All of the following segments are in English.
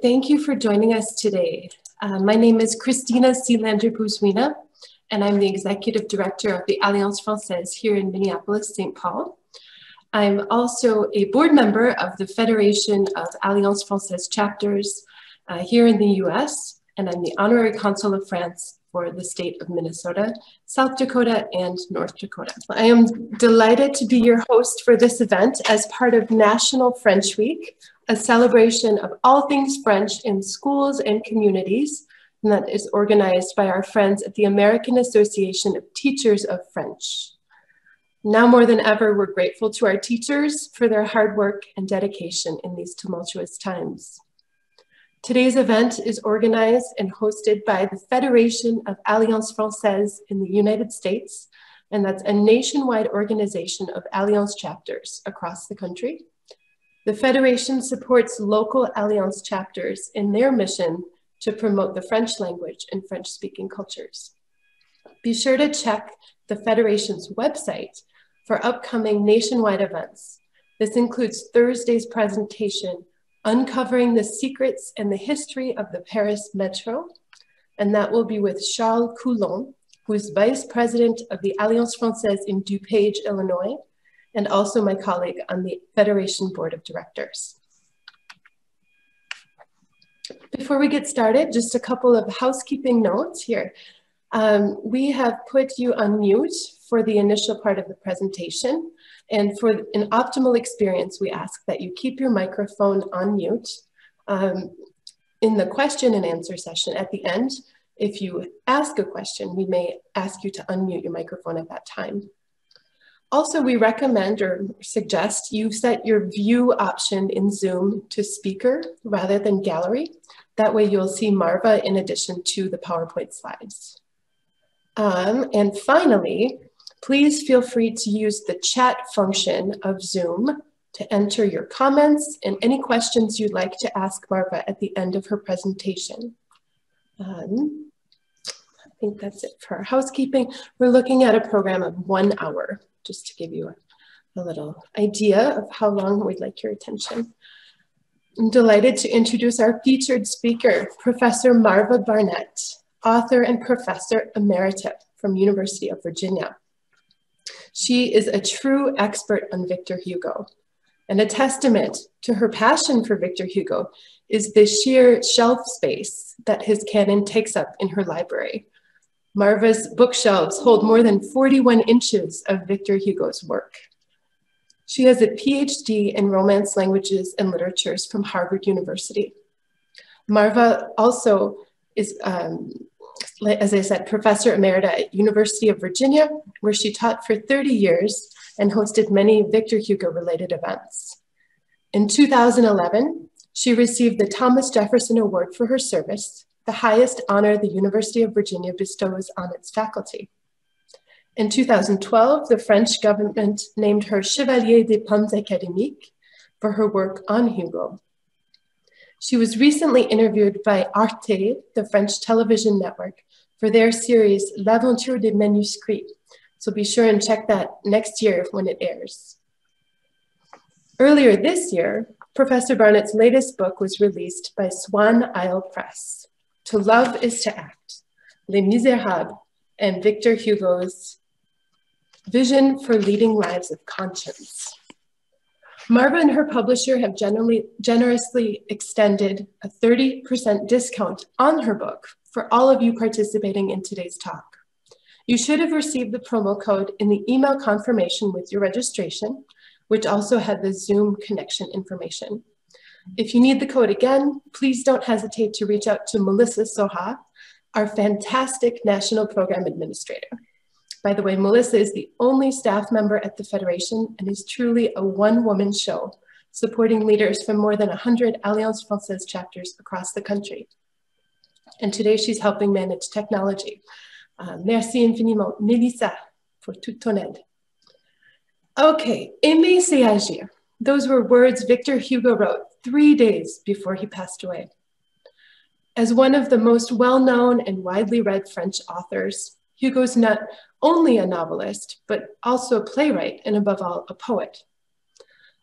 Thank you for joining us today. Uh, my name is Christina Sealander-Bouzouina, and I'm the Executive Director of the Alliance Francaise here in Minneapolis, St. Paul. I'm also a board member of the Federation of Alliance Francaise chapters uh, here in the US, and I'm the Honorary Consul of France for the state of Minnesota, South Dakota, and North Dakota. I am delighted to be your host for this event as part of National French Week, a celebration of all things French in schools and communities, and that is organized by our friends at the American Association of Teachers of French. Now more than ever, we're grateful to our teachers for their hard work and dedication in these tumultuous times. Today's event is organized and hosted by the Federation of Alliance Francaise in the United States, and that's a nationwide organization of Alliance chapters across the country. The Federation supports local Alliance chapters in their mission to promote the French language and French-speaking cultures. Be sure to check the Federation's website for upcoming nationwide events. This includes Thursday's presentation, Uncovering the Secrets and the History of the Paris Metro, and that will be with Charles Coulon, who is Vice President of the Alliance Francaise in DuPage, Illinois, and also my colleague on the Federation Board of Directors. Before we get started, just a couple of housekeeping notes here. Um, we have put you on mute for the initial part of the presentation. And for an optimal experience, we ask that you keep your microphone on mute. Um, in the question and answer session at the end, if you ask a question, we may ask you to unmute your microphone at that time. Also, we recommend or suggest you set your view option in Zoom to speaker rather than gallery. That way you'll see Marva in addition to the PowerPoint slides. Um, and finally, please feel free to use the chat function of Zoom to enter your comments and any questions you'd like to ask Marva at the end of her presentation. Um, I think that's it for housekeeping. We're looking at a program of one hour just to give you a, a little idea of how long we'd like your attention. I'm delighted to introduce our featured speaker, Professor Marva Barnett, author and professor emerita from University of Virginia. She is a true expert on Victor Hugo, and a testament to her passion for Victor Hugo is the sheer shelf space that his canon takes up in her library, Marva's bookshelves hold more than 41 inches of Victor Hugo's work. She has a PhD in Romance languages and literatures from Harvard University. Marva also is, um, as I said, professor emerita at University of Virginia, where she taught for 30 years and hosted many Victor Hugo related events. In 2011, she received the Thomas Jefferson Award for her service the highest honor the University of Virginia bestows on its faculty. In 2012, the French government named her Chevalier des Palmes Académiques for her work on Hugo. She was recently interviewed by Arte, the French television network, for their series L'Aventure des Manuscrits. So be sure and check that next year when it airs. Earlier this year, Professor Barnett's latest book was released by Swan Isle Press. To Love is to Act, Les Miserables, and Victor Hugo's Vision for Leading Lives of Conscience. Marva and her publisher have generally, generously extended a 30% discount on her book for all of you participating in today's talk. You should have received the promo code in the email confirmation with your registration, which also had the Zoom connection information. If you need the code again, please don't hesitate to reach out to Melissa Soha, our fantastic National Program Administrator. By the way, Melissa is the only staff member at the Federation and is truly a one-woman show, supporting leaders from more than 100 Alliance Francaise chapters across the country. And today she's helping manage technology. Uh, merci infiniment, Melissa, pour toute ton aide. Okay, aimer c'est agir. Those were words Victor Hugo wrote three days before he passed away. As one of the most well-known and widely read French authors, Hugo's not only a novelist, but also a playwright and above all, a poet.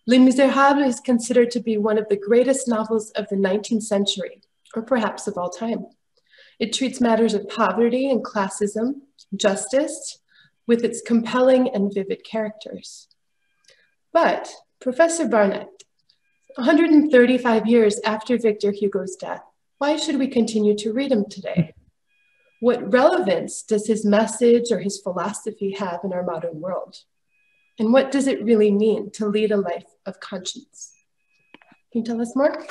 Les Miserables is considered to be one of the greatest novels of the 19th century, or perhaps of all time. It treats matters of poverty and classism, justice, with its compelling and vivid characters. But Professor Barnett, 135 years after Victor Hugo's death, why should we continue to read him today? What relevance does his message or his philosophy have in our modern world? And what does it really mean to lead a life of conscience? Can you tell us more?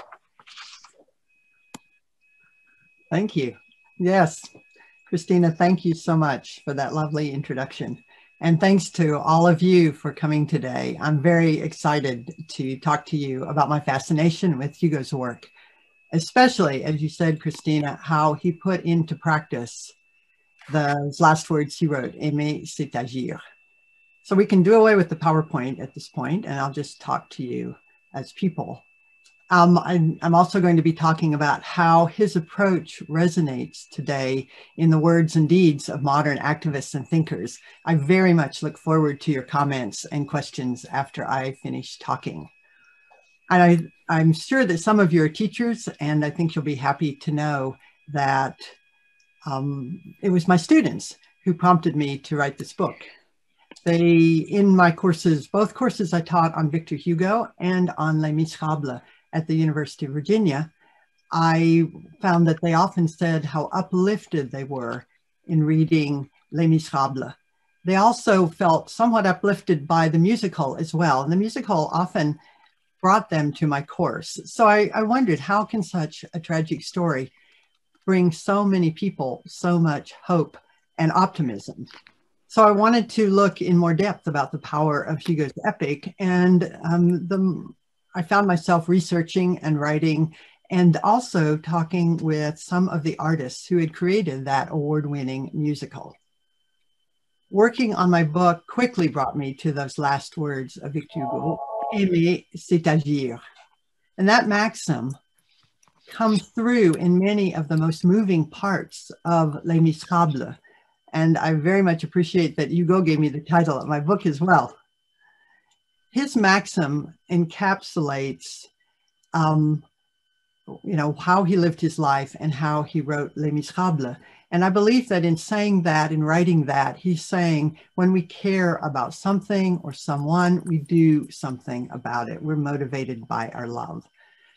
Thank you. Yes, Christina, thank you so much for that lovely introduction. And thanks to all of you for coming today. I'm very excited to talk to you about my fascination with Hugo's work, especially, as you said, Christina, how he put into practice the last words he wrote, aimer, c'est agir. So we can do away with the PowerPoint at this point, and I'll just talk to you as people. Um, I'm, I'm, also going to be talking about how his approach resonates today in the words and deeds of modern activists and thinkers. I very much look forward to your comments and questions after I finish talking. And I, I'm sure that some of you are teachers, and I think you'll be happy to know that um, it was my students who prompted me to write this book. They, in my courses, both courses I taught on Victor Hugo and on Les Miserables at the University of Virginia, I found that they often said how uplifted they were in reading Les Miserables. They also felt somewhat uplifted by the musical as well. And the musical often brought them to my course. So I, I wondered how can such a tragic story bring so many people so much hope and optimism? So I wanted to look in more depth about the power of Hugo's epic, and um, the, I found myself researching and writing and also talking with some of the artists who had created that award-winning musical. Working on my book quickly brought me to those last words of Victor Hugo, aimer, c'est agir. And that maxim comes through in many of the most moving parts of Les Miserables, and I very much appreciate that Hugo gave me the title of my book as well. His maxim encapsulates, um, you know, how he lived his life and how he wrote Les Miserables. And I believe that in saying that, in writing that, he's saying when we care about something or someone, we do something about it. We're motivated by our love.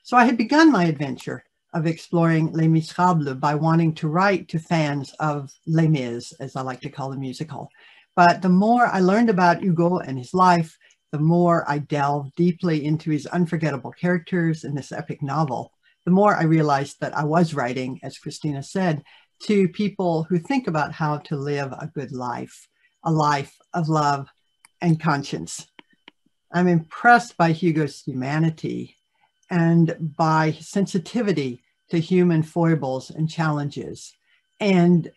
So I had begun my adventure of exploring Les Miserables by wanting to write to fans of Les Mis, as I like to call the musical. But the more I learned about Hugo and his life, the more I delved deeply into his unforgettable characters in this epic novel, the more I realized that I was writing, as Christina said, to people who think about how to live a good life, a life of love and conscience. I'm impressed by Hugo's humanity and by sensitivity to human foibles and challenges, and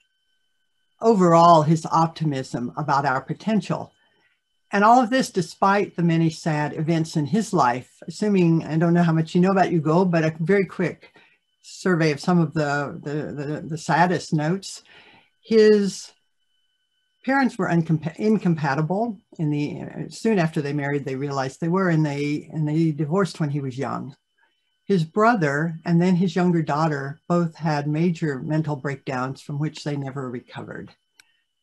overall his optimism about our potential. And all of this despite the many sad events in his life, assuming, I don't know how much you know about Hugo, but a very quick survey of some of the, the, the, the saddest notes. His parents were incompatible in the soon after they married they realized they were and they and they divorced when he was young his brother and then his younger daughter both had major mental breakdowns from which they never recovered.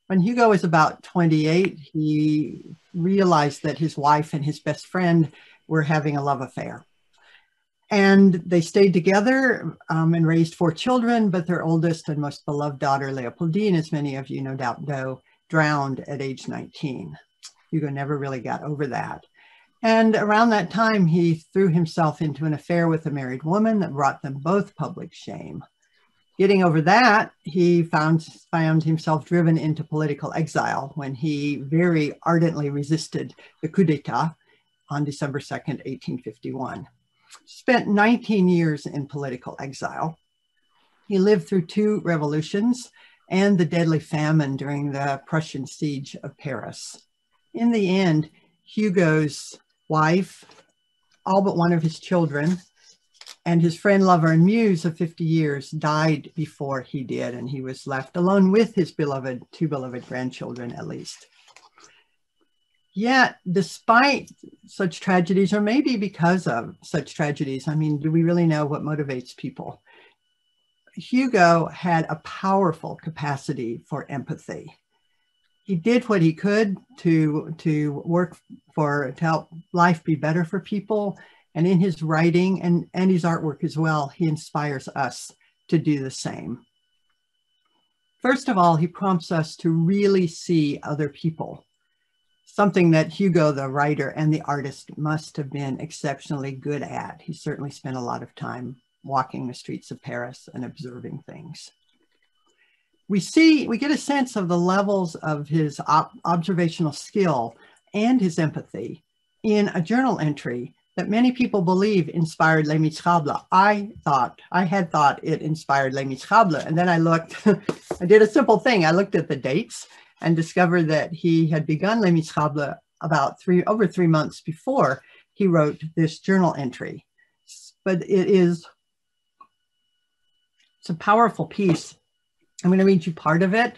When Hugo was about 28, he realized that his wife and his best friend were having a love affair. And they stayed together um, and raised four children, but their oldest and most beloved daughter, Leopoldine, as many of you no doubt know, drowned at age 19. Hugo never really got over that. And around that time, he threw himself into an affair with a married woman that brought them both public shame. Getting over that, he found, found himself driven into political exile when he very ardently resisted the coup d'etat on December 2nd, 1851. Spent 19 years in political exile. He lived through two revolutions and the deadly famine during the Prussian siege of Paris. In the end, Hugo's wife, all but one of his children, and his friend, lover, and muse of 50 years died before he did, and he was left alone with his beloved, two beloved grandchildren at least. Yet, despite such tragedies, or maybe because of such tragedies, I mean, do we really know what motivates people? Hugo had a powerful capacity for empathy. He did what he could to, to work for, to help life be better for people. And in his writing and, and his artwork as well, he inspires us to do the same. First of all, he prompts us to really see other people something that Hugo, the writer and the artist, must have been exceptionally good at. He certainly spent a lot of time walking the streets of Paris and observing things. We see, we get a sense of the levels of his observational skill and his empathy in a journal entry that many people believe inspired Les Miserables. I thought, I had thought it inspired Les Miserables. And then I looked, I did a simple thing. I looked at the dates and discovered that he had begun Les Miserables about three, over three months before he wrote this journal entry. But it is, it's a powerful piece. I'm going to read you part of it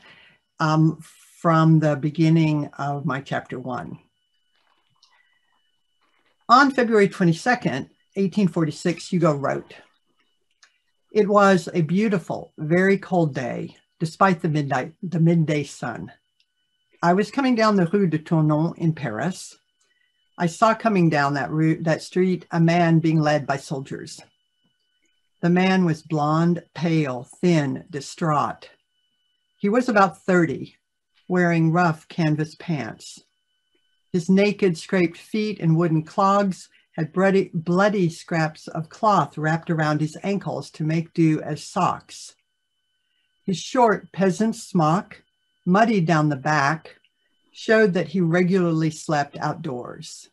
um, from the beginning of my chapter one. On February 22nd, 1846, Hugo wrote, It was a beautiful, very cold day, despite the midnight, the midday sun. I was coming down the Rue de Tournon in Paris. I saw coming down that route, that street, a man being led by soldiers. The man was blonde, pale, thin, distraught. He was about 30, wearing rough canvas pants. His naked, scraped feet and wooden clogs had bloody, bloody scraps of cloth wrapped around his ankles to make do as socks. His short peasant smock muddied down the back, showed that he regularly slept outdoors.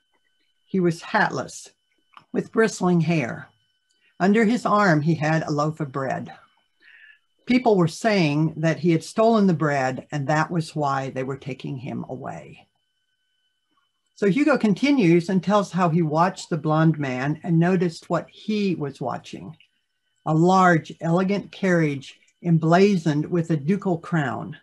He was hatless, with bristling hair. Under his arm, he had a loaf of bread. People were saying that he had stolen the bread, and that was why they were taking him away. So Hugo continues and tells how he watched the blond man and noticed what he was watching a large, elegant carriage emblazoned with a ducal crown.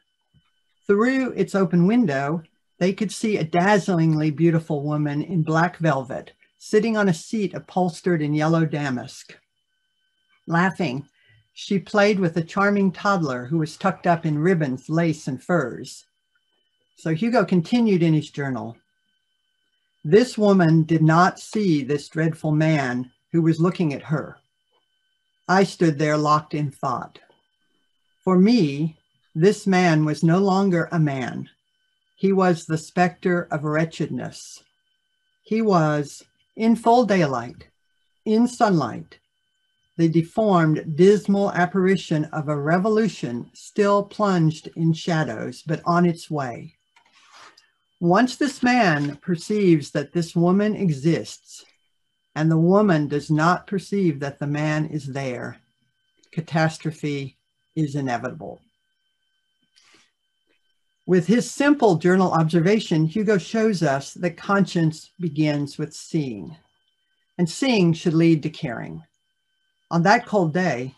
Through its open window, they could see a dazzlingly beautiful woman in black velvet sitting on a seat upholstered in yellow damask. Laughing, she played with a charming toddler who was tucked up in ribbons, lace, and furs. So Hugo continued in his journal. This woman did not see this dreadful man who was looking at her. I stood there locked in thought. For me, this man was no longer a man. He was the specter of wretchedness. He was, in full daylight, in sunlight, the deformed, dismal apparition of a revolution still plunged in shadows, but on its way. Once this man perceives that this woman exists, and the woman does not perceive that the man is there, catastrophe is inevitable. With his simple journal observation, Hugo shows us that conscience begins with seeing, and seeing should lead to caring. On that cold day,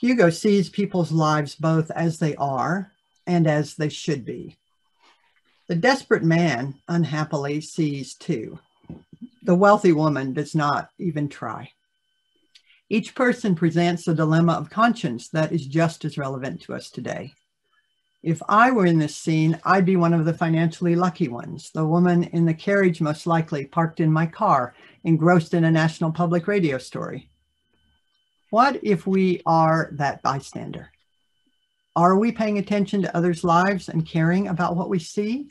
Hugo sees people's lives both as they are and as they should be. The desperate man, unhappily, sees too. The wealthy woman does not even try. Each person presents a dilemma of conscience that is just as relevant to us today. If I were in this scene, I'd be one of the financially lucky ones, the woman in the carriage most likely parked in my car, engrossed in a national public radio story. What if we are that bystander? Are we paying attention to others' lives and caring about what we see?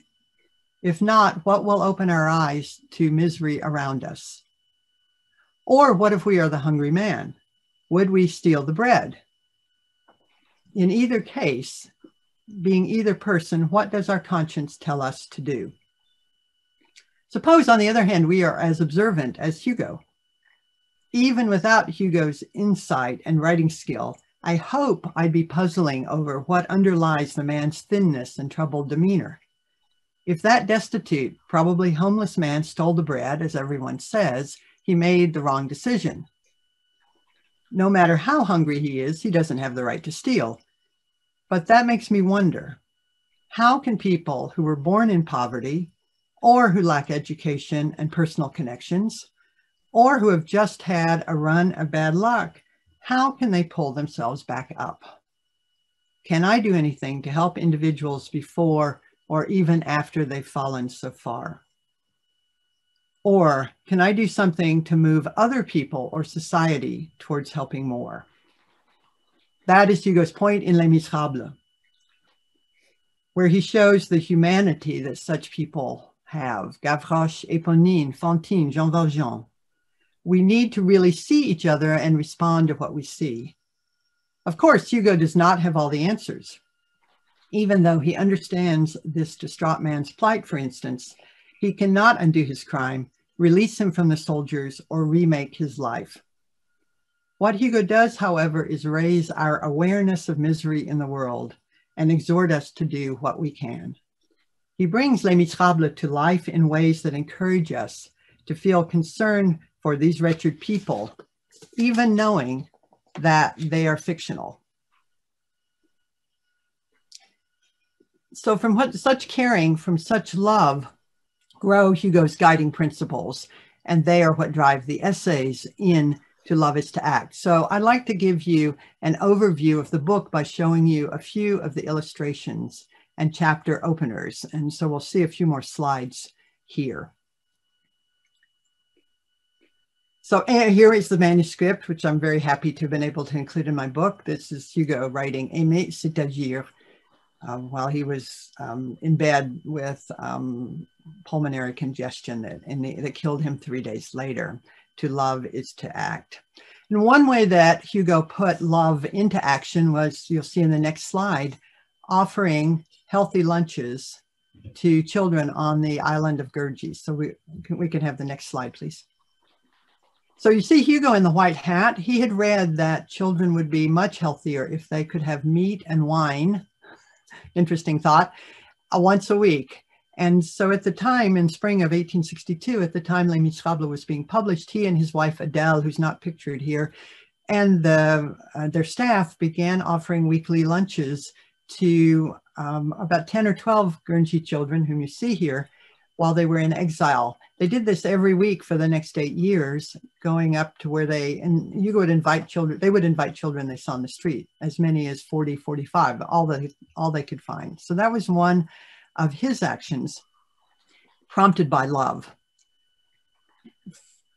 If not, what will open our eyes to misery around us? Or what if we are the hungry man? Would we steal the bread? In either case, being either person, what does our conscience tell us to do? Suppose, on the other hand, we are as observant as Hugo. Even without Hugo's insight and writing skill, I hope I'd be puzzling over what underlies the man's thinness and troubled demeanor. If that destitute, probably homeless man stole the bread, as everyone says, he made the wrong decision. No matter how hungry he is, he doesn't have the right to steal. But that makes me wonder, how can people who were born in poverty, or who lack education and personal connections, or who have just had a run of bad luck, how can they pull themselves back up? Can I do anything to help individuals before or even after they've fallen so far? Or can I do something to move other people or society towards helping more? That is Hugo's point in Les Miserables, where he shows the humanity that such people have. Gavroche, Eponine, Fantine, Jean Valjean. We need to really see each other and respond to what we see. Of course, Hugo does not have all the answers. Even though he understands this distraught man's plight, for instance, he cannot undo his crime, release him from the soldiers, or remake his life. What Hugo does, however, is raise our awareness of misery in the world and exhort us to do what we can. He brings Les Miserables to life in ways that encourage us to feel concern for these wretched people, even knowing that they are fictional. So from what, such caring, from such love, grow Hugo's guiding principles, and they are what drive the essays in To Love is to Act. So I'd like to give you an overview of the book by showing you a few of the illustrations and chapter openers. And so we'll see a few more slides here. So here is the manuscript, which I'm very happy to have been able to include in my book. This is Hugo writing Aimer, c'est agir, um, while he was um, in bed with um, pulmonary congestion that, the, that killed him three days later. To love is to act. And one way that Hugo put love into action was, you'll see in the next slide, offering healthy lunches to children on the island of Guernsey. So we, we can have the next slide, please. So you see Hugo in the white hat. He had read that children would be much healthier if they could have meat and wine. Interesting thought. Uh, once a week. And so at the time, in spring of 1862, at the time Les Miserables was being published, he and his wife Adele, who's not pictured here, and the, uh, their staff began offering weekly lunches to um, about 10 or 12 Guernsey children, whom you see here, while they were in exile. They did this every week for the next eight years, going up to where they, and you would invite children, they would invite children they saw on the street, as many as 40, 45, all, the, all they could find. So that was one of his actions prompted by love.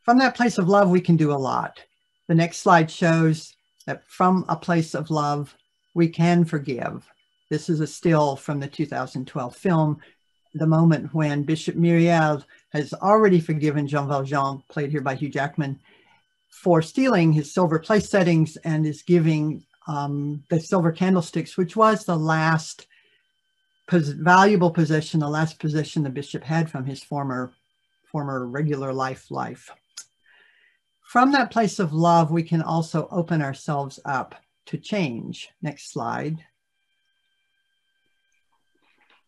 From that place of love, we can do a lot. The next slide shows that from a place of love, we can forgive. This is a still from the 2012 film the moment when Bishop Myriel has already forgiven Jean Valjean, played here by Hugh Jackman, for stealing his silver place settings and is giving um, the silver candlesticks, which was the last pos valuable possession, the last possession the bishop had from his former, former regular life life. From that place of love, we can also open ourselves up to change. Next slide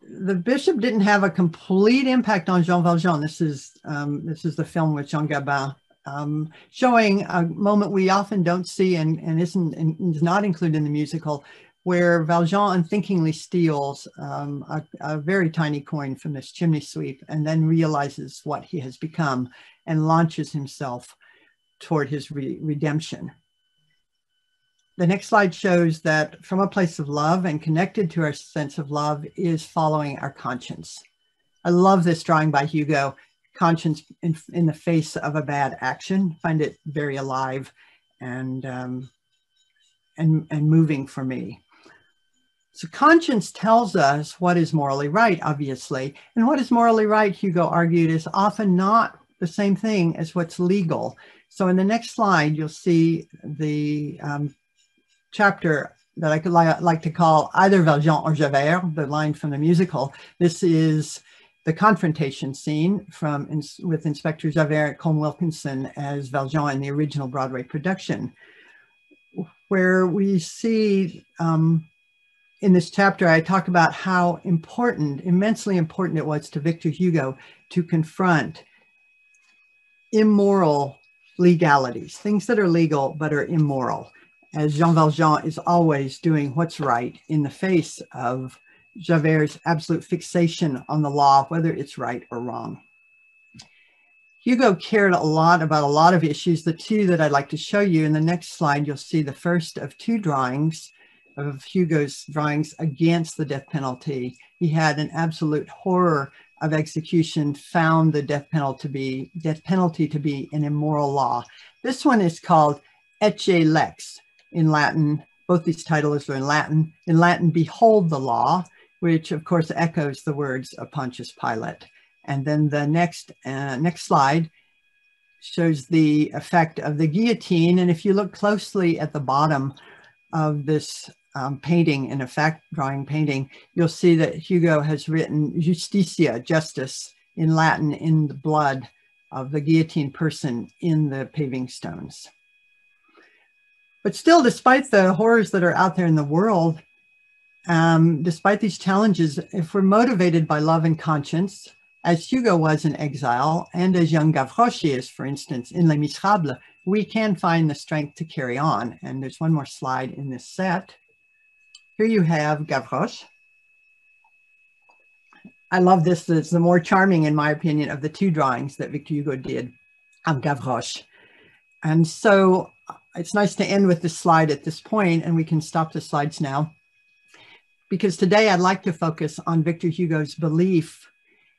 the bishop didn't have a complete impact on Jean Valjean. This is um, this is the film with Jean Gabin, um, showing a moment we often don't see and, and isn't and is not included in the musical, where Valjean unthinkingly steals um, a, a, very tiny coin from this chimney sweep and then realizes what he has become and launches himself toward his re redemption. The next slide shows that from a place of love and connected to our sense of love is following our conscience. I love this drawing by Hugo, conscience in, in the face of a bad action. Find it very alive and, um, and, and moving for me. So conscience tells us what is morally right, obviously. And what is morally right, Hugo argued, is often not the same thing as what's legal. So in the next slide, you'll see the um, chapter that I could li like to call either Valjean or Javert, the line from the musical. This is the confrontation scene from with Inspector Javert Colm Wilkinson as Valjean in the original Broadway production, where we see um, in this chapter, I talk about how important, immensely important it was to Victor Hugo to confront immoral legalities, things that are legal but are immoral as Jean Valjean is always doing what's right in the face of Javert's absolute fixation on the law, whether it's right or wrong. Hugo cared a lot about a lot of issues. The two that I'd like to show you in the next slide, you'll see the first of two drawings of Hugo's drawings against the death penalty. He had an absolute horror of execution, found the death penalty to be, death penalty to be an immoral law. This one is called Ecce Lex in Latin. Both these titles are in Latin. In Latin, behold the law, which of course echoes the words of Pontius Pilate. And then the next, uh, next slide shows the effect of the guillotine. And if you look closely at the bottom of this um, painting, in effect, drawing painting, you'll see that Hugo has written justitia, justice, in Latin in the blood of the guillotine person in the paving stones. But still, despite the horrors that are out there in the world, um, despite these challenges, if we're motivated by love and conscience, as Hugo was in exile, and as young Gavroche is, for instance, in Les Miserables, we can find the strength to carry on. And there's one more slide in this set. Here you have Gavroche. I love this. It's the more charming, in my opinion, of the two drawings that Victor Hugo did of Gavroche. And so it's nice to end with this slide at this point, and we can stop the slides now. Because today I'd like to focus on Victor Hugo's belief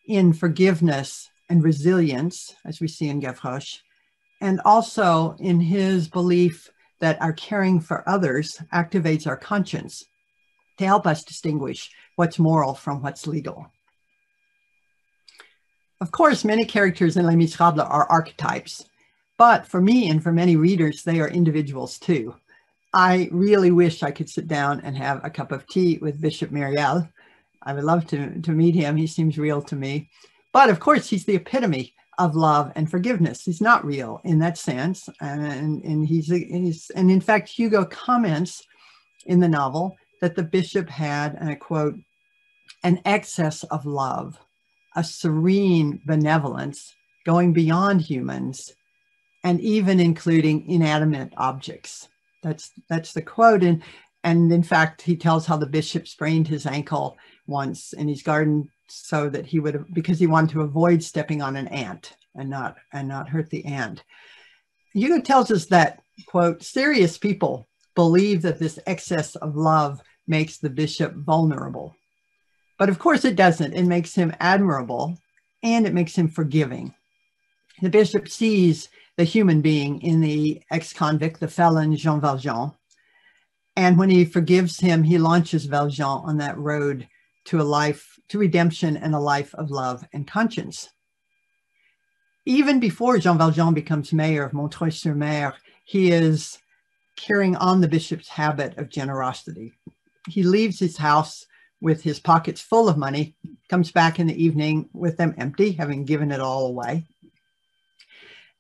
in forgiveness and resilience, as we see in Gavroche, and also in his belief that our caring for others activates our conscience to help us distinguish what's moral from what's legal. Of course, many characters in Les Miserables are archetypes, but for me and for many readers, they are individuals too. I really wish I could sit down and have a cup of tea with Bishop Myriel I would love to, to meet him. He seems real to me. But of course, he's the epitome of love and forgiveness. He's not real in that sense. And, and, he's, he's, and in fact, Hugo comments in the novel that the bishop had, and I quote, an excess of love, a serene benevolence going beyond humans and even including inanimate objects. That's, that's the quote. And, and in fact, he tells how the bishop sprained his ankle once in his garden so that he would because he wanted to avoid stepping on an ant and not and not hurt the ant. Hugo tells us that quote serious people believe that this excess of love makes the bishop vulnerable. But of course it doesn't. It makes him admirable and it makes him forgiving. The bishop sees the human being in the ex-convict, the felon Jean Valjean. And when he forgives him, he launches Valjean on that road to a life, to redemption and a life of love and conscience. Even before Jean Valjean becomes mayor of Montreuil-sur-Mer, he is carrying on the bishop's habit of generosity. He leaves his house with his pockets full of money, comes back in the evening with them empty, having given it all away.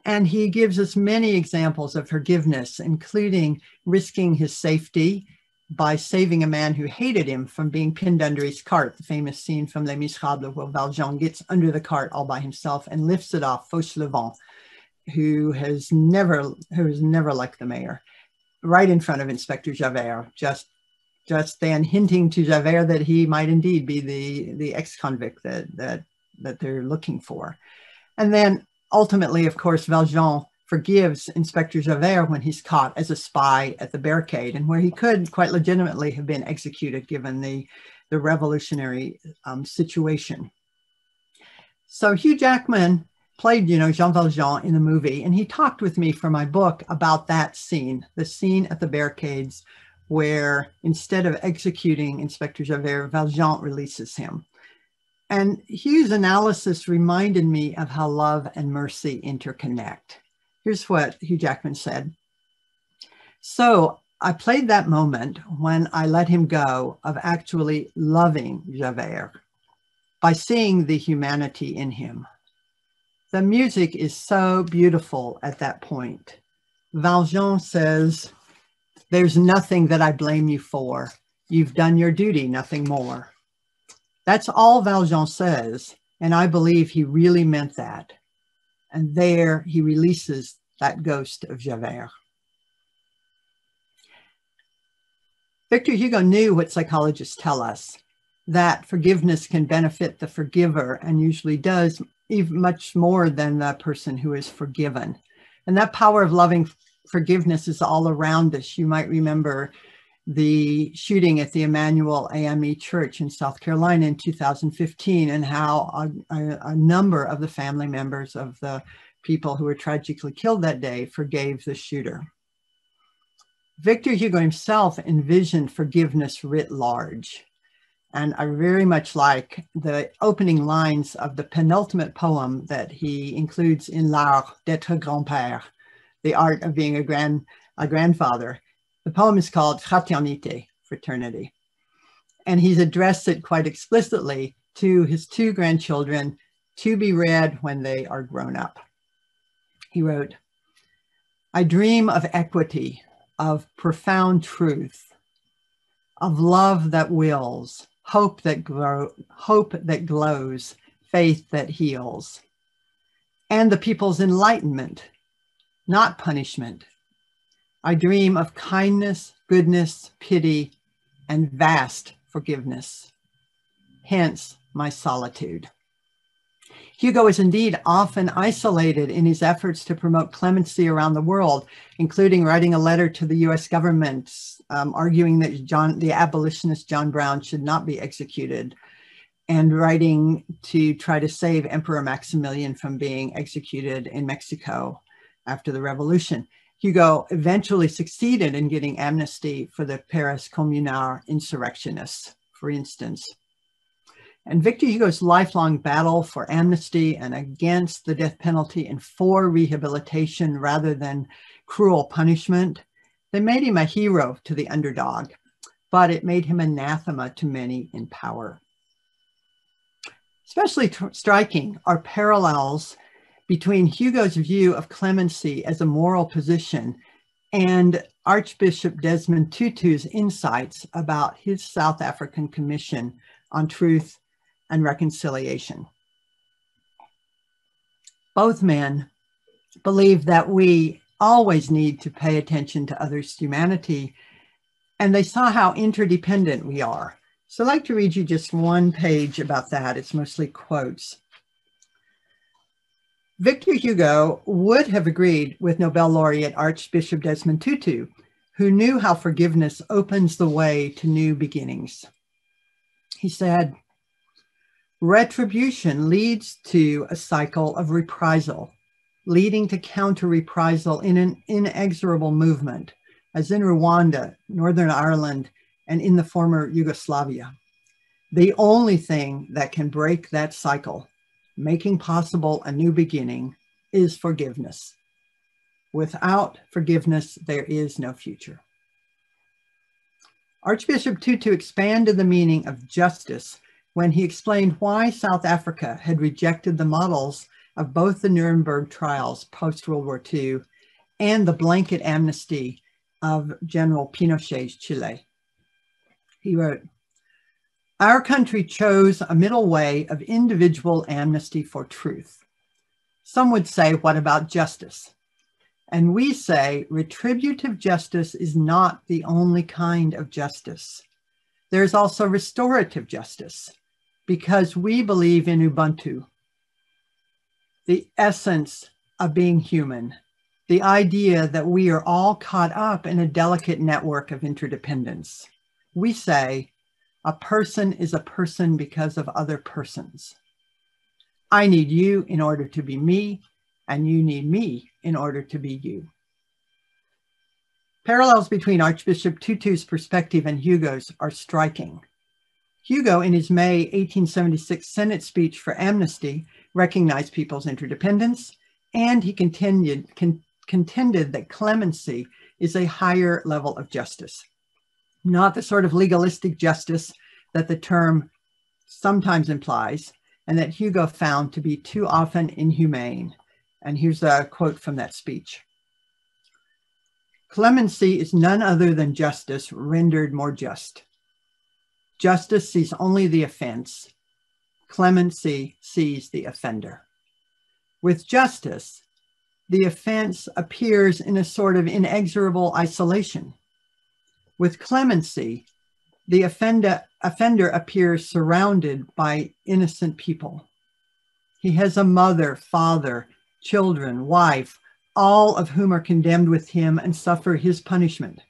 And he gives us many examples of forgiveness, including risking his safety by saving a man who hated him from being pinned under his cart, the famous scene from Les Miserables where Valjean gets under the cart all by himself and lifts it off Fauchelevent, who has never who has never liked the mayor, right in front of Inspector Javert, just just then hinting to Javert that he might indeed be the the ex-convict that that that they're looking for. And then ultimately, of course, Valjean forgives Inspector Javert when he's caught as a spy at the barricade and where he could quite legitimately have been executed given the, the revolutionary um, situation. So Hugh Jackman played, you know, Jean Valjean in the movie, and he talked with me for my book about that scene, the scene at the barricades where instead of executing Inspector Javert, Valjean releases him. And Hugh's analysis reminded me of how love and mercy interconnect. Here's what Hugh Jackman said. So I played that moment when I let him go of actually loving Javert by seeing the humanity in him. The music is so beautiful at that point. Valjean says, There's nothing that I blame you for. You've done your duty, nothing more. That's all Valjean says, and I believe he really meant that. And there he releases that ghost of Javert. Victor Hugo knew what psychologists tell us, that forgiveness can benefit the forgiver and usually does even much more than the person who is forgiven. And that power of loving forgiveness is all around us. You might remember the shooting at the Emanuel AME Church in South Carolina in 2015 and how a, a, a, number of the family members of the people who were tragically killed that day forgave the shooter. Victor Hugo himself envisioned forgiveness writ large. And I very much like the opening lines of the penultimate poem that he includes in L'Art d'être grand-père, the art of being a, grand, a grandfather. The poem is called Fraternité, Fraternity. And he's addressed it quite explicitly to his two grandchildren to be read when they are grown up. He wrote, I dream of equity, of profound truth, of love that wills, hope that grow, hope that glows, faith that heals, and the people's enlightenment, not punishment, I dream of kindness, goodness, pity, and vast forgiveness. Hence my solitude. Hugo is indeed often isolated in his efforts to promote clemency around the world, including writing a letter to the US government um, arguing that John, the abolitionist John Brown should not be executed, and writing to try to save Emperor Maximilian from being executed in Mexico after the revolution. Hugo eventually succeeded in getting amnesty for the Paris Communard insurrectionists, for instance. And Victor Hugo's lifelong battle for amnesty and against the death penalty and for rehabilitation rather than cruel punishment, they made him a hero to the underdog, but it made him anathema to many in power. Especially striking are parallels between Hugo's view of clemency as a moral position and Archbishop Desmond Tutu's insights about his South African Commission on Truth and Reconciliation. Both men believe that we always need to pay attention to others' humanity, and they saw how interdependent we are. So I'd like to read you just one page about that. It's mostly quotes. Victor Hugo would have agreed with Nobel laureate Archbishop Desmond Tutu, who knew how forgiveness opens the way to new beginnings. He said, retribution leads to a cycle of reprisal, leading to counter reprisal in an inexorable movement, as in Rwanda, Northern Ireland, and in the former Yugoslavia. The only thing that can break that cycle making possible a new beginning is forgiveness. Without forgiveness, there is no future. Archbishop Tutu expanded the meaning of justice when he explained why South Africa had rejected the models of both the Nuremberg trials post World War II and the blanket amnesty of General Pinochet's Chile. He wrote, our country chose a middle way of individual amnesty for truth. Some would say, what about justice? And we say retributive justice is not the only kind of justice. There's also restorative justice because we believe in Ubuntu, the essence of being human, the idea that we are all caught up in a delicate network of interdependence. We say a person is a person because of other persons. I need you in order to be me, and you need me in order to be you. Parallels between Archbishop Tutu's perspective and Hugo's are striking. Hugo, in his May 1876 Senate speech for amnesty, recognized people's interdependence, and he contended, con contended that clemency is a higher level of justice not the sort of legalistic justice that the term sometimes implies, and that Hugo found to be too often inhumane. And here's a quote from that speech. Clemency is none other than justice rendered more just. Justice sees only the offense. Clemency sees the offender. With justice, the offense appears in a sort of inexorable isolation. With clemency, the offender, offender appears surrounded by innocent people. He has a mother, father, children, wife, all of whom are condemned with him and suffer his punishment.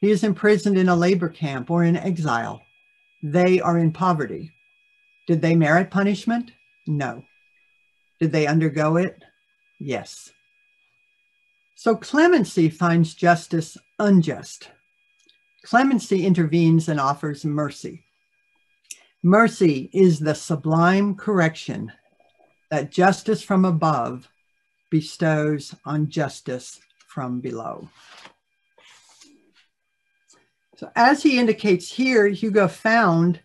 He is imprisoned in a labor camp or in exile. They are in poverty. Did they merit punishment? No. Did they undergo it? Yes. So clemency finds justice unjust. Clemency intervenes and offers mercy. Mercy is the sublime correction that justice from above bestows on justice from below. So as he indicates here, Hugo found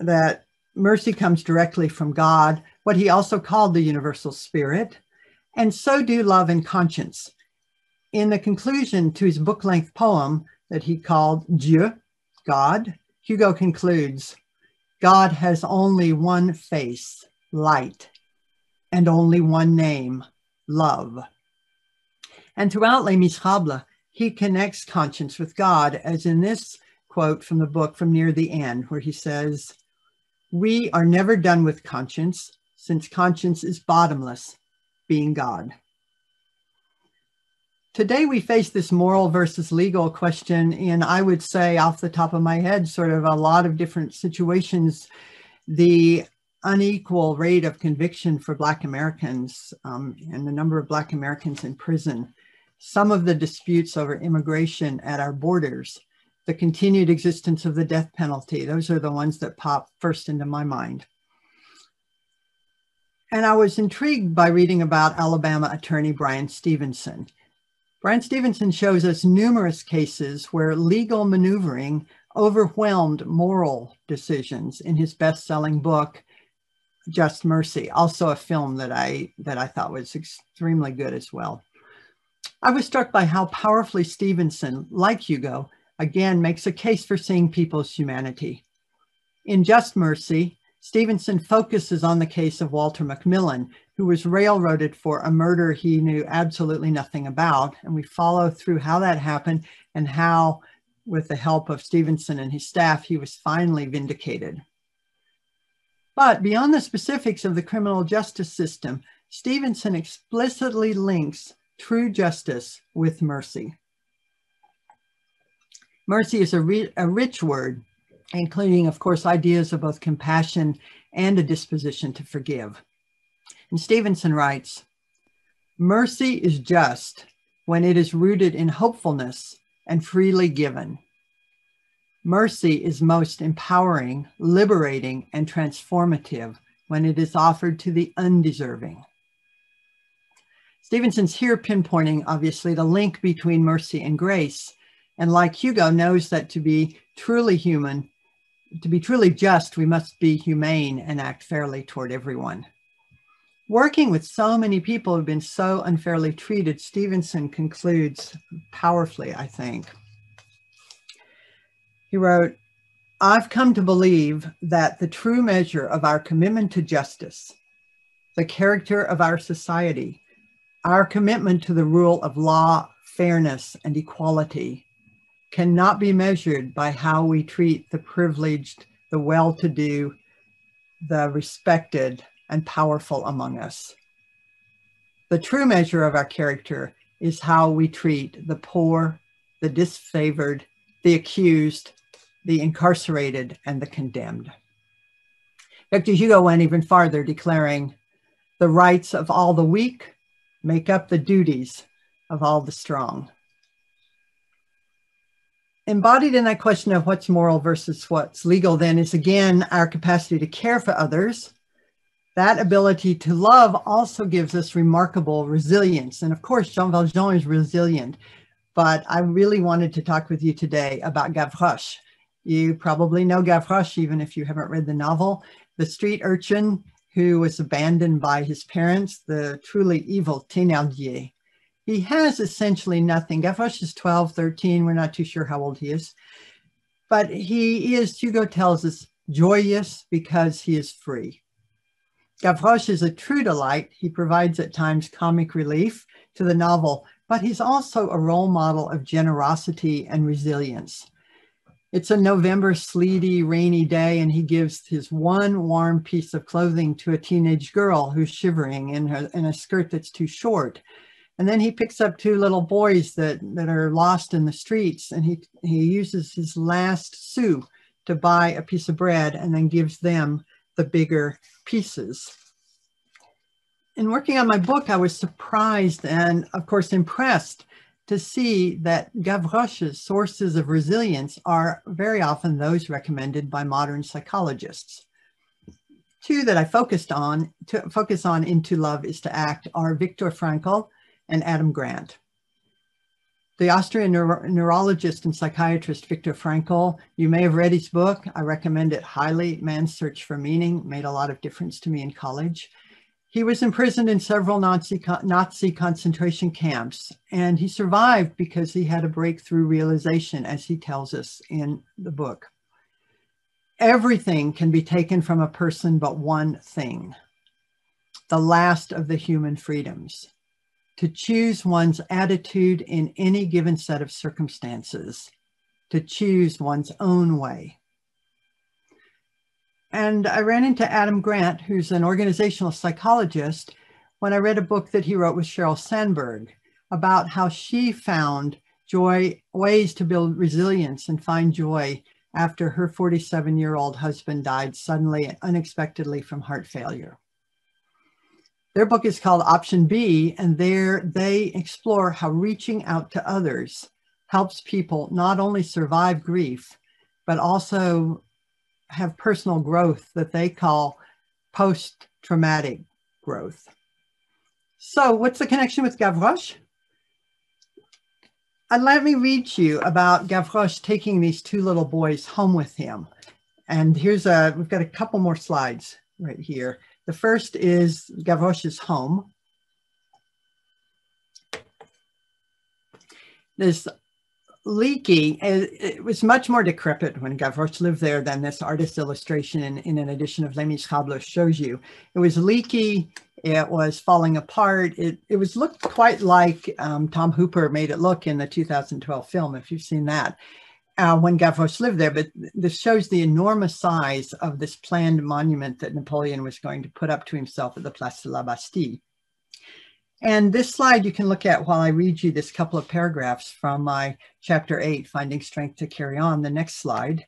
that mercy comes directly from God, what he also called the universal spirit, and so do love and conscience. In the conclusion to his book-length poem that he called Dieu, God, Hugo concludes, God has only one face, light, and only one name, love. And throughout Les Miserables, he connects conscience with God, as in this quote from the book from near the end, where he says, We are never done with conscience, since conscience is bottomless, being God. Today we face this moral versus legal question in, I would say off the top of my head, sort of a lot of different situations. The unequal rate of conviction for Black Americans um, and the number of Black Americans in prison, some of the disputes over immigration at our borders, the continued existence of the death penalty. Those are the ones that pop first into my mind. And I was intrigued by reading about Alabama attorney Bryan Stevenson. Bryan Stevenson shows us numerous cases where legal maneuvering overwhelmed moral decisions in his best-selling book, Just Mercy, also a film that I, that I thought was extremely good as well. I was struck by how powerfully Stevenson, like Hugo, again makes a case for seeing people's humanity. In Just Mercy, Stevenson focuses on the case of Walter McMillian, who was railroaded for a murder he knew absolutely nothing about. And we follow through how that happened and how, with the help of Stevenson and his staff, he was finally vindicated. But beyond the specifics of the criminal justice system, Stevenson explicitly links true justice with mercy. Mercy is a, a rich word, including, of course, ideas of both compassion and a disposition to forgive. And Stevenson writes, mercy is just when it is rooted in hopefulness and freely given. Mercy is most empowering, liberating, and transformative when it is offered to the undeserving. Stevenson's here pinpointing, obviously, the link between mercy and grace. And like Hugo, knows that to be truly human, to be truly just, we must be humane and act fairly toward everyone. Working with so many people who've been so unfairly treated, Stevenson concludes powerfully, I think. He wrote, I've come to believe that the true measure of our commitment to justice, the character of our society, our commitment to the rule of law, fairness, and equality cannot be measured by how we treat the privileged, the well-to-do, the respected, and powerful among us. The true measure of our character is how we treat the poor, the disfavored, the accused, the incarcerated, and the condemned. Victor Hugo went even farther, declaring, the rights of all the weak make up the duties of all the strong. Embodied in that question of what's moral versus what's legal then is again our capacity to care for others that ability to love also gives us remarkable resilience. And of course, Jean Valjean is resilient, but I really wanted to talk with you today about Gavroche. You probably know Gavroche, even if you haven't read the novel. The street urchin who was abandoned by his parents, the truly evil Thénardier. He has essentially nothing. Gavroche is 12, 13. We're not too sure how old he is. But he is, Hugo tells us, joyous because he is free. Gavroche is a true delight. He provides at times comic relief to the novel, but he's also a role model of generosity and resilience. It's a November sleety, rainy day, and he gives his one warm piece of clothing to a teenage girl who's shivering in, her, in a skirt that's too short. And then he picks up two little boys that, that are lost in the streets, and he, he uses his last sou to buy a piece of bread and then gives them the bigger pieces. In working on my book, I was surprised and, of course, impressed to see that Gavroche's sources of resilience are very often those recommended by modern psychologists. Two that I focused on, to focus on in To Love is to Act are Viktor Frankl and Adam Grant. The Austrian neuro neurologist and psychiatrist Viktor Frankl, you may have read his book. I recommend it highly. Man's Search for Meaning made a lot of difference to me in college. He was imprisoned in several Nazi, Nazi concentration camps, and he survived because he had a breakthrough realization, as he tells us in the book. Everything can be taken from a person but one thing, the last of the human freedoms, to choose one's attitude in any given set of circumstances, to choose one's own way. And I ran into Adam Grant, who's an organizational psychologist, when I read a book that he wrote with Sheryl Sandberg about how she found joy, ways to build resilience and find joy after her 47 year old husband died suddenly and unexpectedly from heart failure. Their book is called Option B, and there they explore how reaching out to others helps people not only survive grief, but also have personal growth that they call post-traumatic growth. So what's the connection with Gavroche? And let me read you about Gavroche taking these two little boys home with him. And here's a, we've got a couple more slides right here. The first is Gavroche's home. This leaky. It was much more decrepit when Gavroche lived there than this artist illustration in, in an edition of Les Miserables shows you. It was leaky. It was falling apart. It, it was looked quite like um, Tom Hooper made it look in the 2012 film, if you've seen that, uh, when Gavroche lived there. But this shows the enormous size of this planned monument that Napoleon was going to put up to himself at the Place de la Bastille. And this slide you can look at while I read you this couple of paragraphs from my chapter eight, Finding Strength to Carry On. The next slide.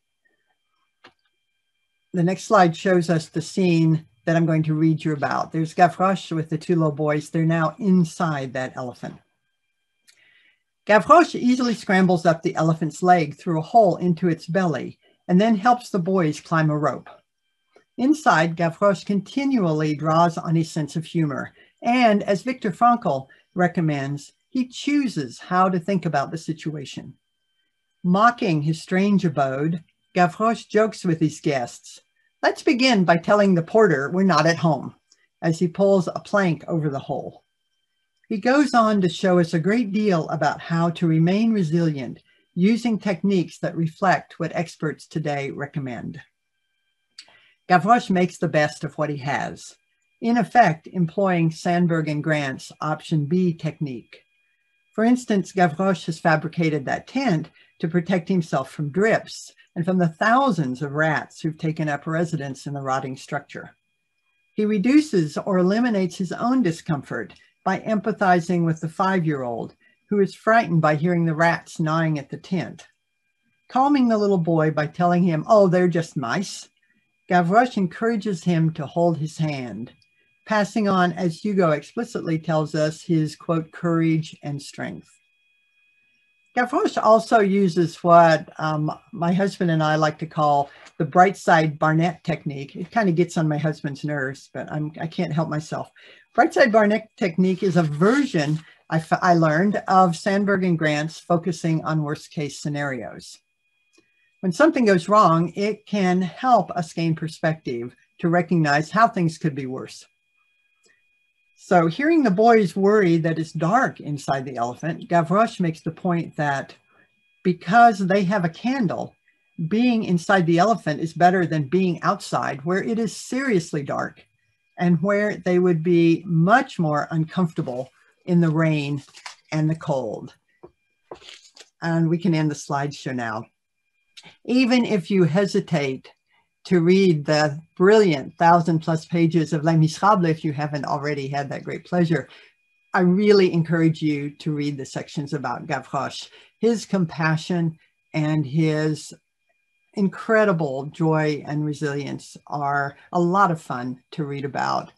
The next slide shows us the scene that I'm going to read you about. There's Gavroche with the two little boys. They're now inside that elephant. Gavroche easily scrambles up the elephant's leg through a hole into its belly and then helps the boys climb a rope. Inside, Gavroche continually draws on his sense of humor and as Viktor Frankl recommends, he chooses how to think about the situation. Mocking his strange abode, Gavroche jokes with his guests. Let's begin by telling the porter we're not at home, as he pulls a plank over the hole. He goes on to show us a great deal about how to remain resilient using techniques that reflect what experts today recommend. Gavroche makes the best of what he has in effect employing Sandberg and Grant's option B technique. For instance, Gavroche has fabricated that tent to protect himself from drips and from the thousands of rats who've taken up residence in the rotting structure. He reduces or eliminates his own discomfort by empathizing with the five-year-old who is frightened by hearing the rats gnawing at the tent. Calming the little boy by telling him, oh, they're just mice, Gavroche encourages him to hold his hand passing on, as Hugo explicitly tells us, his quote, courage and strength. Gavroche also uses what um, my husband and I like to call the bright side Barnett technique. It kind of gets on my husband's nerves, but I'm, I can't help myself. Bright side Barnett technique is a version I, I learned of Sandberg and Grant's focusing on worst case scenarios. When something goes wrong, it can help us gain perspective to recognize how things could be worse. So hearing the boys worry that it's dark inside the elephant, Gavroche makes the point that because they have a candle, being inside the elephant is better than being outside where it is seriously dark and where they would be much more uncomfortable in the rain and the cold. And we can end the slideshow now. Even if you hesitate to read the brilliant thousand plus pages of Les Miserables, if you haven't already had that great pleasure, I really encourage you to read the sections about Gavroche. His compassion and his incredible joy and resilience are a lot of fun to read about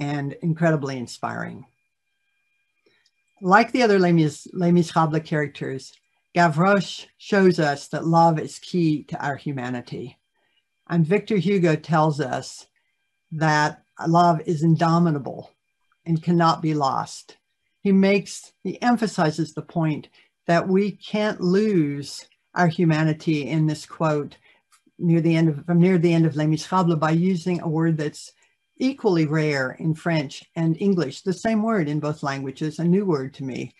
and incredibly inspiring. Like the other Les, Mis Les Miserables characters, Gavroche shows us that love is key to our humanity. And Victor Hugo tells us that love is indomitable and cannot be lost. He makes, he emphasizes the point that we can't lose our humanity in this quote near the end of, from near the end of Les Miserables by using a word that's equally rare in French and English, the same word in both languages, a new word to me,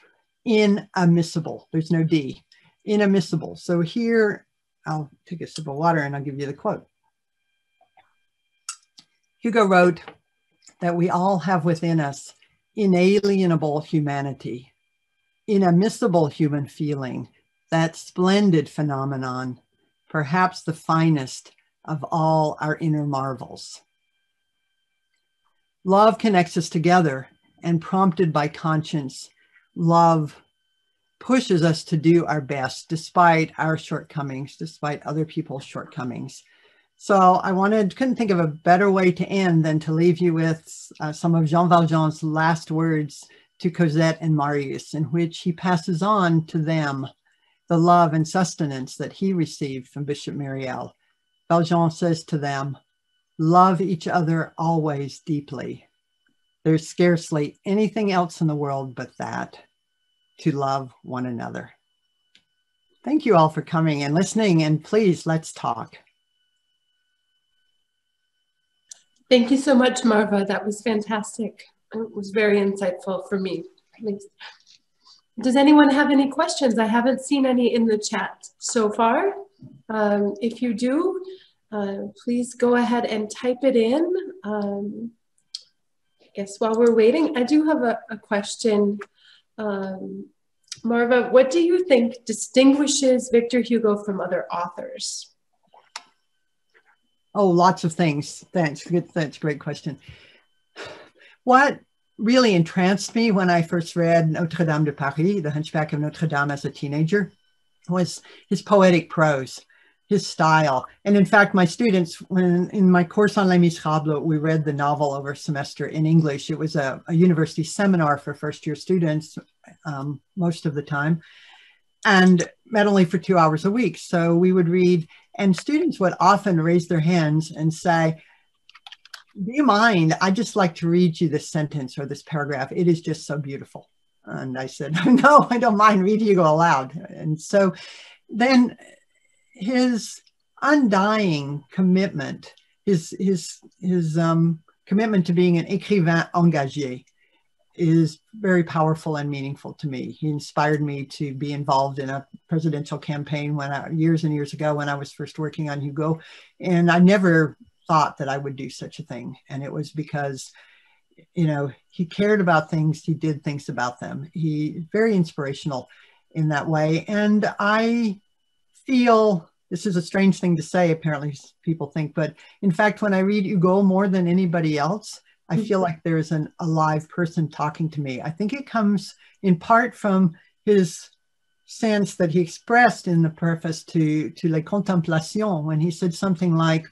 inamissible. There's no D, inamissible. So here, I'll take a sip of water and I'll give you the quote. Hugo wrote that we all have within us inalienable humanity, inamissible human feeling, that splendid phenomenon, perhaps the finest of all our inner marvels. Love connects us together and prompted by conscience, love pushes us to do our best despite our shortcomings, despite other people's shortcomings. So I wanted, couldn't think of a better way to end than to leave you with uh, some of Jean Valjean's last words to Cosette and Marius, in which he passes on to them the love and sustenance that he received from Bishop Myriel. Valjean says to them, love each other always deeply. There's scarcely anything else in the world but that, to love one another. Thank you all for coming and listening, and please let's talk. Thank you so much, Marva. That was fantastic. It was very insightful for me. Does anyone have any questions? I haven't seen any in the chat so far. Um, if you do, uh, please go ahead and type it in. Um, I guess while we're waiting, I do have a, a question. Um, Marva, what do you think distinguishes Victor Hugo from other authors? Oh, lots of things. Thanks. That's a great question. What really entranced me when I first read Notre Dame de Paris, The Hunchback of Notre Dame as a teenager, was his poetic prose, his style. And in fact, my students, when in my course on Les Miserables, we read the novel over a semester in English. It was a, a university seminar for first year students um, most of the time and met only for two hours a week. So we would read and students would often raise their hands and say, do you mind? I just like to read you this sentence or this paragraph. It is just so beautiful. And I said, no, I don't mind reading you go aloud. And so then his undying commitment, his, his, his um, commitment to being an écrivain engagé is very powerful and meaningful to me. He inspired me to be involved in a presidential campaign when I, years and years ago when I was first working on Hugo, and I never thought that I would do such a thing. And it was because, you know, he cared about things, he did things about them. He very inspirational in that way, and I feel this is a strange thing to say. Apparently, people think, but in fact, when I read Hugo more than anybody else I feel mm-hmm. like there's an alive person talking to me. I think it comes in part from his sense that he expressed in the preface to, to Les Contemplations when he said something like,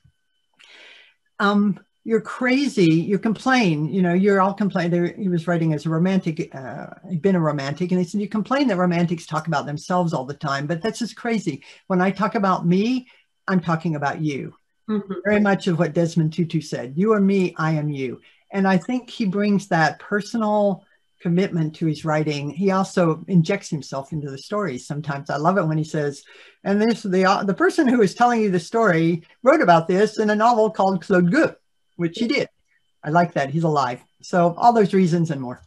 um, you're crazy, you complain, you know, you're all complaining. He was writing as a romantic, uh, he'd been a romantic, and he said, you complain that romantics talk about themselves all the time, but that's just crazy. When I talk about me, I'm talking about you. Mm-hmm. Very much of what Desmond Tutu said. You are me, I am you. And I think he brings that personal commitment to his writing. He also injects himself into the stories. Sometimes I love it when he says, and this the uh, the person who is telling you the story wrote about this in a novel called Claude Gueux, which he did. I like that. He's alive. So all those reasons and more.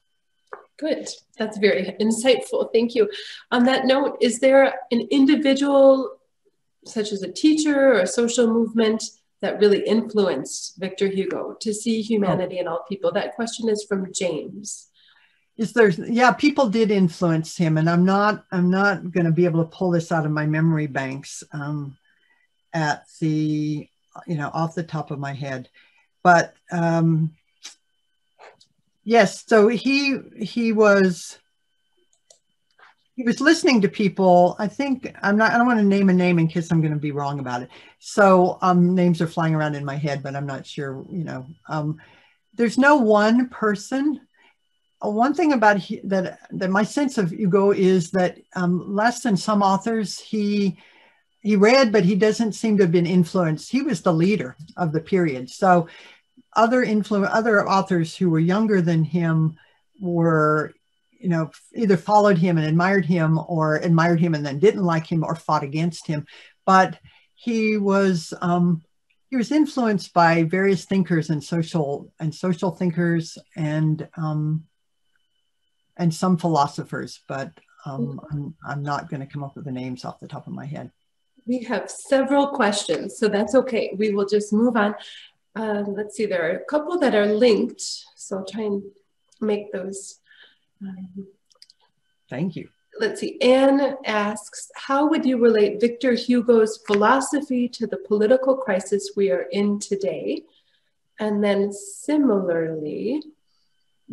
Good. That's very insightful. Thank you. On that note, is there an individual, such as a teacher or a social movement, that really influenced Victor Hugo to see humanity oh. in all people? That question is from James. Is there yeah, people did influence him, and I'm not I'm not gonna be able to pull this out of my memory banks. Um, at the, you know, off the top of my head. But um, yes, so he he was he was listening to people. I think I'm not. I don't want to name a name in case I'm going to be wrong about it. So um, names are flying around in my head, but I'm not sure. You know, um, there's no one person. One thing about he, that that my sense of Hugo is that um, less than some authors, he he read, but he doesn't seem to have been influenced. He was the leader of the period. So other influ- other authors who were younger than him were you know, either followed him and admired him or admired him and then didn't like him or fought against him. But he was, um, he was influenced by various thinkers and social and social thinkers and, um, and some philosophers, but um, I'm, I'm not going to come up with the names off the top of my head. We have several questions, so that's okay. We will just move on. Um, let's see, there are a couple that are linked, so I'll try and make those Thank you. Let's see. Anne asks, how would you relate Victor Hugo's philosophy to the political crisis we are in today? And then similarly,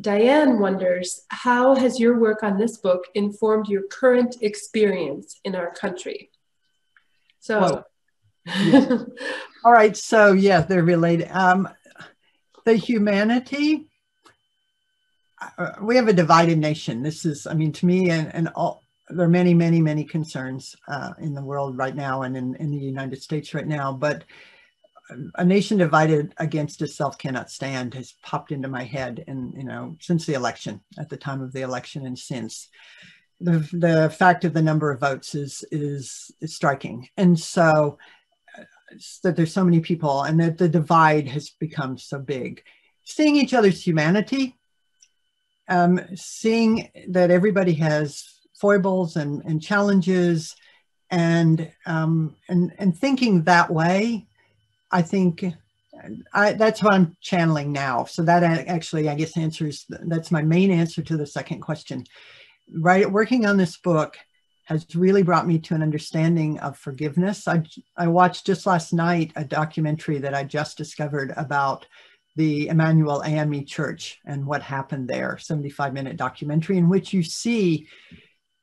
Diane wonders, how has your work on this book informed your current experience in our country? So, yeah. all right. So, yeah, they're related. Um, the humanity uh, we have a divided nation. This is, I mean, to me, and, and all, there are many, many, many concerns uh, in the world right now and in, in the United States right now. But a nation divided against itself cannot stand has popped into my head, and you know, since the election, at the time of the election, and since the the fact of the number of votes is is, is striking, and so uh, that there's so many people, and that the divide has become so big. Seeing each other's humanity um, seeing that everybody has foibles and, and challenges and, um, and, and thinking that way, I think I, that's what I'm channeling now. So that actually, I guess, answers, that's my main answer to the second question. Right, working on this book has really brought me to an understanding of forgiveness. I, I watched just last night a documentary that I just discovered about the Emanuel AME Church and what happened there, 75 minute documentary in which you see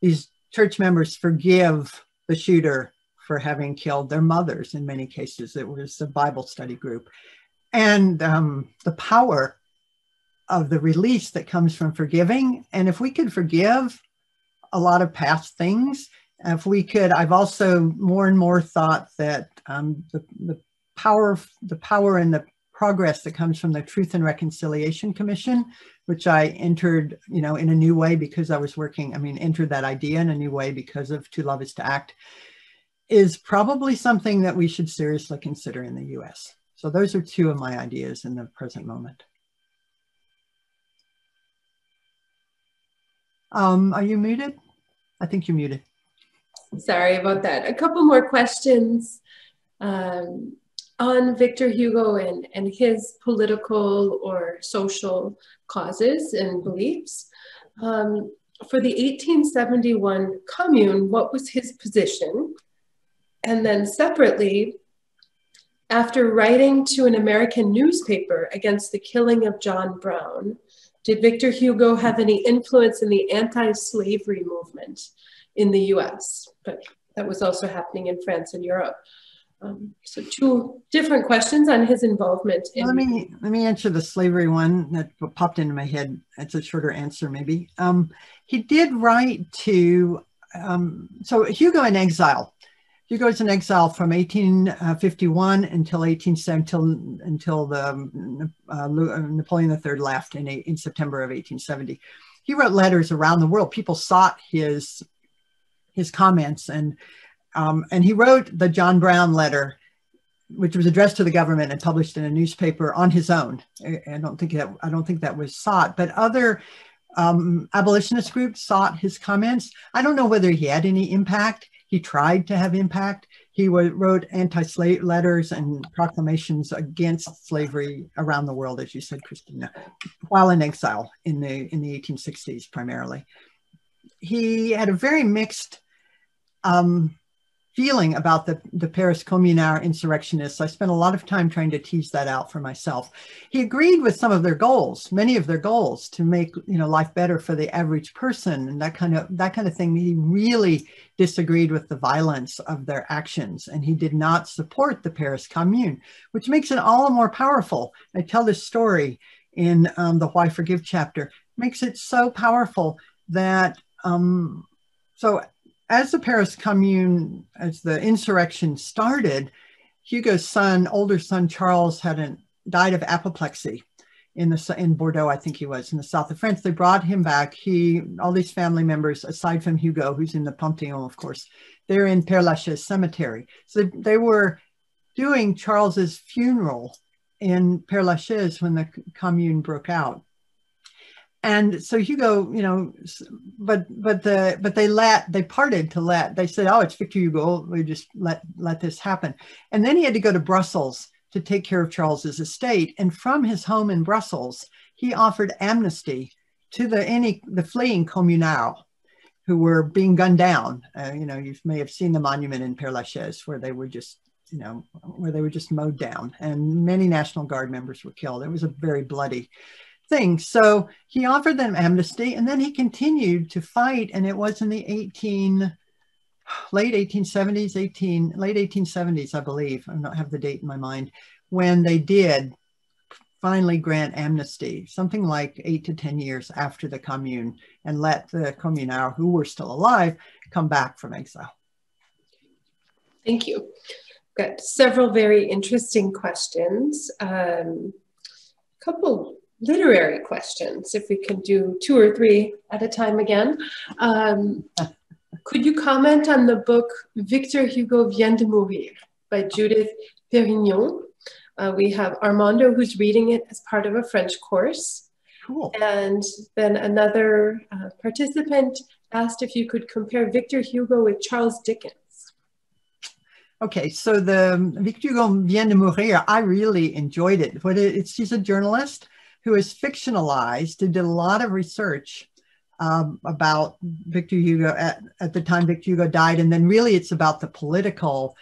these church members forgive the shooter for having killed their mothers in many cases. It was a Bible study group. And um, the power of the release that comes from forgiving. And if we could forgive a lot of past things, if we could, I've also more and more thought that um, the, the power, the power and the progress that comes from the Truth and Reconciliation Commission, which I entered, you know, in a new way because I was working, I mean, entered that idea in a new way because of To Love is to Act, is probably something that we should seriously consider in the US. So those are two of my ideas in the present moment. Um, are you muted? I think you're muted. Sorry about that. A couple more questions. Um, on Victor Hugo and, and his political or social causes and beliefs. Um, for the 1871 Commune, what was his position? And then separately, after writing to an American newspaper against the killing of John Brown, did Victor Hugo have any influence in the anti-slavery movement in the US? But that was also happening in France and Europe. Um, so two different questions on his involvement. In- let me let me answer the slavery one that popped into my head. It's a shorter answer, maybe. Um, he did write to um, so Hugo in exile. Hugo's in exile from 1851 until 1870 until, the um, uh, Napoleon III left in, in September of 1870. He wrote letters around the world. People sought his his comments and um, and he wrote the John Brown letter, which was addressed to the government and published in a newspaper on his own. I, don't think that I don't think that was sought, but other um, abolitionist groups sought his comments. I don't know whether he had any impact. He tried to have impact. He wrote anti-slave letters and proclamations against slavery around the world, as you said, Christina, while in exile in the in the 1860s primarily. He had a very mixed um, feeling about the, the Paris Communard insurrectionists. I spent a lot of time trying to tease that out for myself. He agreed with some of their goals, many of their goals to make you know life better for the average person and that kind of that kind of thing. He really disagreed with the violence of their actions and he did not support the Paris Commune, which makes it all the more powerful. I tell this story in um, the Why Forgive chapter, makes it so powerful that um, so as the Paris Commune, as the insurrection started, Hugo's son, older son Charles, had an, died of apoplexy in the in Bordeaux, I think he was in the south of France. They brought him back. He, all these family members, aside from Hugo, who's in the Panthéon, of course, they're in Père Lachaise Cemetery. So they were doing Charles's funeral in Père Lachaise when the Commune broke out and so Hugo, you know, but but the but they let they parted to let they said, oh, it's Victor Hugo. We just let let this happen, and then he had to go to Brussels to take care of Charles's estate. And from his home in Brussels, he offered amnesty to the any the fleeing communards who were being gunned down. Uh, you know, you may have seen the monument in Père Lachaise where they were just you know where they were just mowed down, and many National Guard members were killed. It was a very bloody thing. So he offered them amnesty and then he continued to fight. And it was in the 18, late 1870s, 18, late 1870s, I believe. I don't have the date in my mind, when they did finally grant amnesty, something like eight to 10 years after the commune, and let the communards who were still alive come back from exile. Thank you. Got several very interesting questions. Um, couple literary questions, if we can do two or three at a time again. Um, could you comment on the book Victor Hugo Vient de Mourir by Judith Perrignon? Uh, we have Armando who's reading it as part of a French course. Cool. And then another uh, participant asked if you could compare Victor Hugo with Charles Dickens. Okay, so the Victor Hugo Vient de Mourir, I really enjoyed it. But it, it's, she's a journalist who is fictionalized, who did a lot of research um, about Victor Hugo at, at the time Victor Hugo died. And then really it's about the political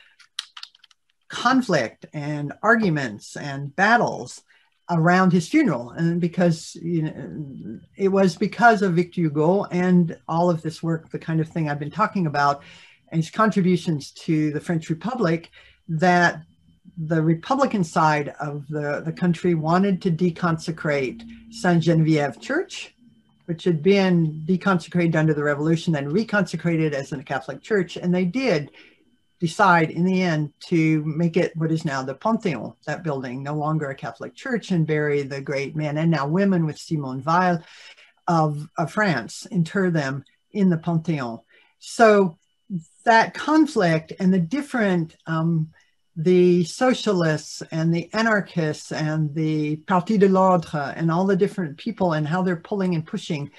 conflict and arguments and battles around his funeral. And because you know, it was because of Victor Hugo and all of this work, the kind of thing I've been talking about, and his contributions to the French Republic, that the Republican side of the, the country wanted to deconsecrate Saint Genevieve Church, which had been deconsecrated under the revolution, then reconsecrated as a Catholic church. And they did decide in the end to make it what is now the Panthéon, that building, no longer a Catholic church, and bury the great men and now women with Simone Veil of, of France, inter them in the Panthéon. So that conflict and the different um, the socialists and the anarchists and the Parti de l'Ordre and all the different people and how they're pulling and pushing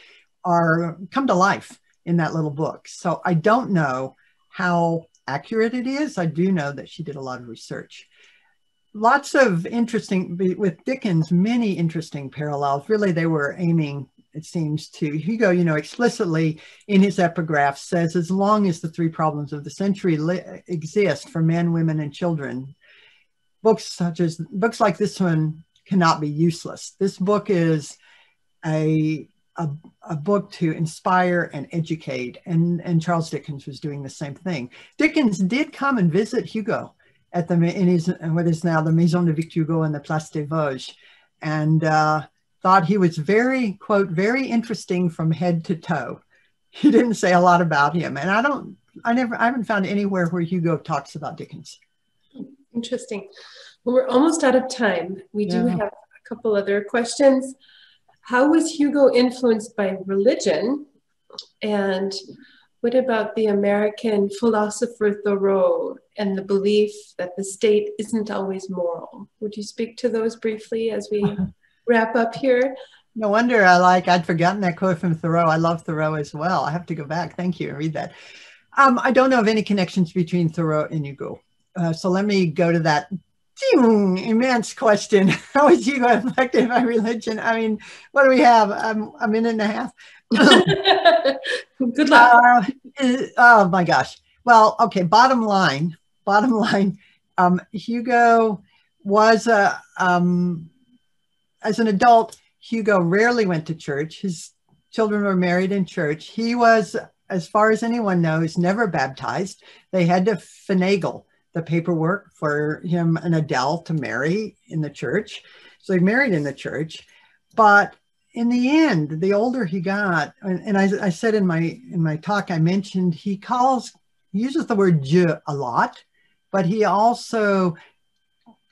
are come to life in that little book. So I don't know how accurate it is. I do know that she did a lot of research. Lots of interesting, with Dickens, many interesting parallels. Really, they were aiming it seems to Hugo, you know, explicitly in his epigraph says, as long as the three problems of the century exist for men, women, and children, books such as books like this one cannot be useless. This book is a a, a, book to inspire and educate. And, and Charles Dickens was doing the same thing. Dickens did come and visit Hugo at the in his what is now the Maison de Victor Hugo in the Place des Vosges. And uh, thought he was very, quote, very interesting from head to toe. He didn't say a lot about him. And I don't, I never, I haven't found anywhere where Hugo talks about Dickens. Interesting. Well, we're almost out of time. We yeah. do have a couple other questions. How was Hugo influenced by religion? And what about the American philosopher Thoreau and the belief that the state isn't always moral? Would you speak to those briefly as we wrap up here. No wonder I like, I'd forgotten that quote from Thoreau. I love Thoreau as well. I have to go back. Thank you. and Read that. Um, I don't know of any connections between Thoreau and Hugo. Uh, so let me go to that immense question. How is Hugo affected by religion? I mean, what do we have? Um, a minute and a half. Good luck. Uh, oh my gosh. Well, okay, bottom line, bottom line, um, Hugo was a, um, as an adult, Hugo rarely went to church. His children were married in church. He was, as far as anyone knows, never baptized. They had to finagle the paperwork for him and Adele to marry in the church. So they married in the church. But in the end, the older he got, and, and I, I, said in my in my talk, I mentioned he calls he uses the word Dieu a lot, but he also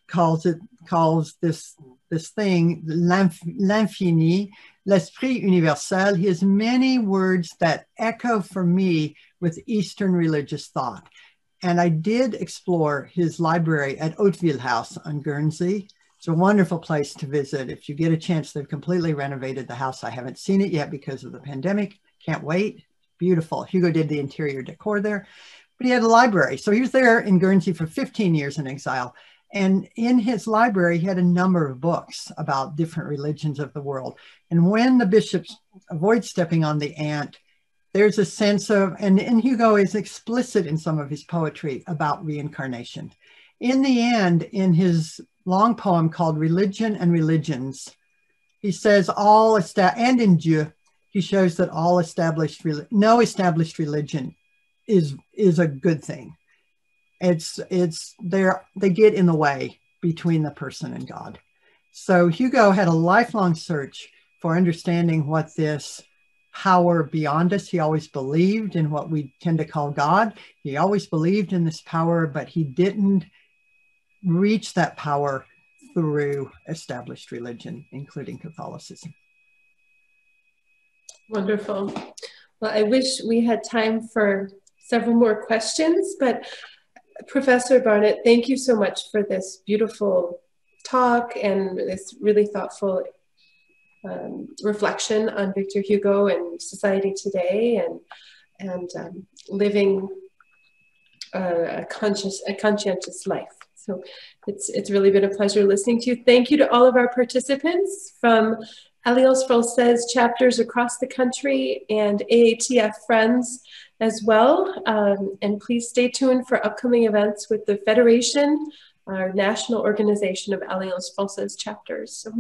calls it calls this this thing l'infini, l'esprit universel. He has many words that echo for me with Eastern religious thought. And I did explore his library at Hauteville House on Guernsey. It's a wonderful place to visit. If you get a chance, they've completely renovated the house. I haven't seen it yet because of the pandemic. Can't wait. Beautiful. Hugo did the interior decor there, but he had a library. So he was there in Guernsey for 15 years in exile. And in his library, he had a number of books about different religions of the world. And when the bishops avoid stepping on the ant, there's a sense of, and, and Hugo is explicit in some of his poetry about reincarnation. In the end, in his long poem called Religion and Religions. He says all and in Dieu, he shows that all established no established religion is is a good thing. It's it's there they get in the way between the person and God. So Hugo had a lifelong search for understanding what this power beyond us. He always believed in what we tend to call God. He always believed in this power, but he didn't reach that power through established religion, including Catholicism. Wonderful. Well, I wish we had time for several more questions, but Professor Barnett, thank you so much for this beautiful talk and this really thoughtful um, reflection on Victor Hugo and society today and, and um, living a, a conscious, a conscientious life. So it's, it's really been a pleasure listening to you. Thank you to all of our participants from Alliance Française chapters across the country and AATF friends as well. Um, and please stay tuned for upcoming events with the Federation, our national organization of Alliance Française chapters. So